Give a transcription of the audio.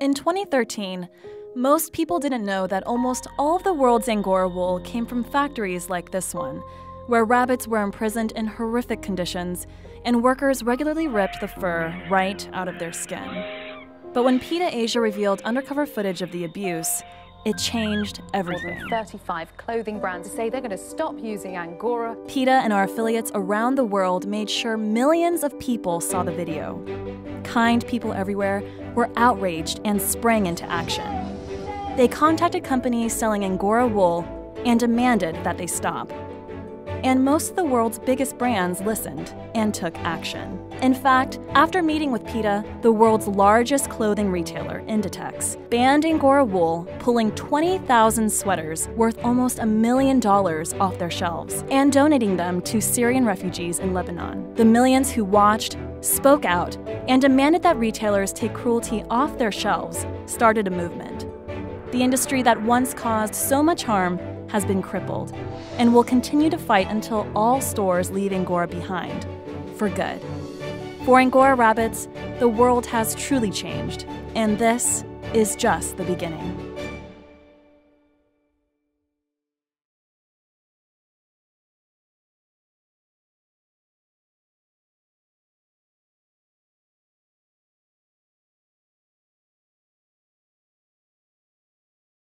In 2013, most people didn't know that almost all of the world's Angora wool came from factories like this one, where rabbits were imprisoned in horrific conditions and workers regularly ripped the fur right out of their skin. But when PETA Asia revealed undercover footage of the abuse, it changed everything. 35 clothing brands say they're going to stop using Angora. PETA and our affiliates around the world made sure millions of people saw the video. Kind people everywhere were outraged and sprang into action. They contacted companies selling Angora wool and demanded that they stop and most of the world's biggest brands listened and took action. In fact, after meeting with PETA, the world's largest clothing retailer, Inditex, banned Angora wool, pulling 20,000 sweaters worth almost a million dollars off their shelves and donating them to Syrian refugees in Lebanon. The millions who watched, spoke out, and demanded that retailers take cruelty off their shelves started a movement. The industry that once caused so much harm has been crippled and will continue to fight until all stores leave Angora behind, for good. For Angora rabbits, the world has truly changed, and this is just the beginning.